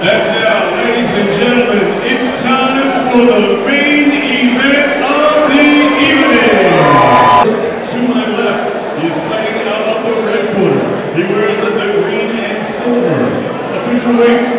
And now, ladies and gentlemen, it's time for the main event of the evening. To my left, he is fighting out of the red corner. He wears the green and silver. Official weight